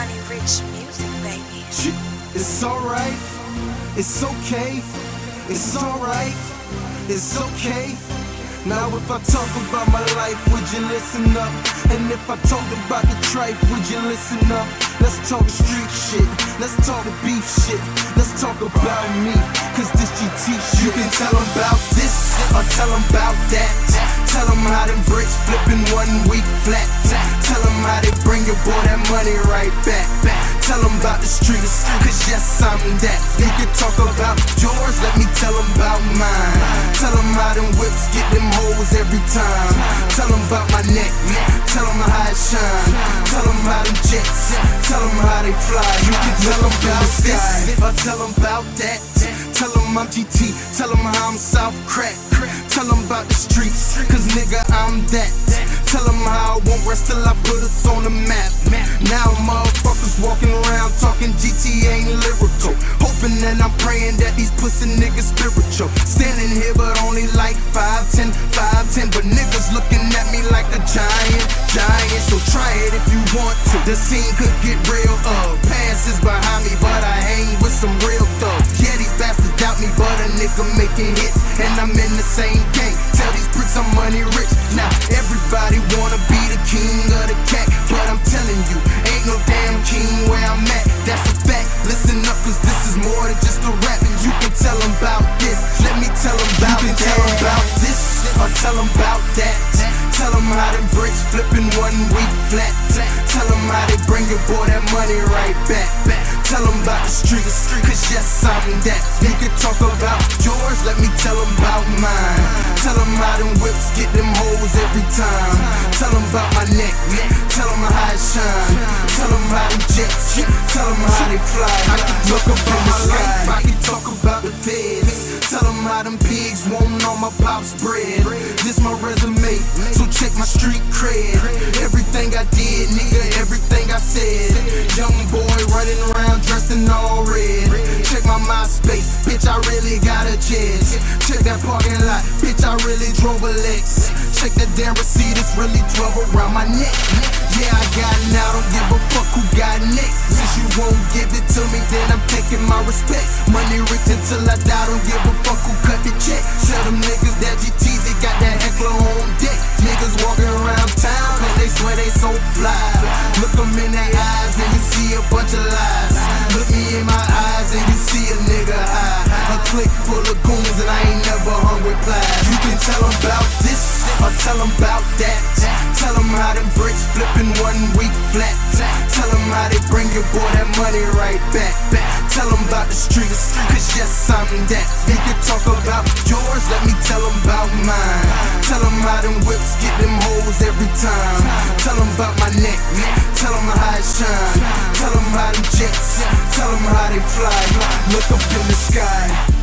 money rich music, baby. It's alright, it's okay, it's alright, it's okay. Now if I talk about my life, would you listen up? And if I talk about the trife, would you listen up? Let's talk street shit, let's talk the beef shit, let's talk about me, cause this GT shit. You can tell them about this, or tell them about that. Tell them how them bricks flipping one week flat. Tell them how they bring your boy that money right back. Tell them about the streets, cause yes, I'm that. You can talk about yours, let me tell them about mine. Tell them how them whips get them hoes every time. Tell them about my neck, tell them how it shine. Tell them how them jets, tell them how they fly. You can tell them about this, or tell them about that. Tell them I'm GT, tell them how I'm South Crack. Tell them about the streets, cause nigga, I'm that. Tell them how I won't rest till I put us on the map. Now motherfuckers walking around talking GT ain't lyrical. Hoping and I'm praying that these pussy niggas spiritual. Standing here but only like The scene could get real up. Past is behind me, but I hang with some real thugs. Yeah, these bastards doubt me, but a nigga making hits. And I'm in the same gang. Tell these pricks I'm money rich. Now everybody wanna be the king of the cat. But I'm telling you, ain't no damn king where I'm at. That's a fact. Listen up, cause this is more than just a rap. And you can tell them about this. Let me tell them about you can that. tell them about this, or tell them about that. Tell them how them bricks flipping one week flat. Your boy that money right back. Tell them about the streets, cause yes, I'm that. You can talk about yours, let me tell them about mine. Tell them how them whips get them hoes every time. Tell them about my neck, tell them how it shine. Tell them how them jets, tell them how they fly. I can talk about my life, I can talk about the feds. Tell them how them pigs won't all my pop's bread. This my resume, so check my street cred. Everything I did, nigga, said. Young boy running around dressed in all red. Check my MySpace, bitch, I really got a jet. Check that parking lot, bitch, I really drove a Lex. Check that damn receipt, it's really 12 around my neck. Yeah, I got now, don't give a fuck who got next. Since you won't give it to me, then I'm taking my respect. Money rich until I die, don't give a fuck who cut the check. Tell them niggas that GTZ got that heckler on deck. A bunch of lies. Look me in my eyes, and you see a nigga high. A clique full of goons, and I ain't never hung with plies. You can tell them about this, or tell them about that. Tell them how them bricks flipping one week flat. Tell them how they bring your boy that money right back. Tell them about the streets, cause yes, I'm that. You can talk about yours, let me tell them about mine. Them them whips get them hoes every time. Tell them about my neck, tell them how it shine. Tell them how them jets, tell them how they fly. Look up in the sky.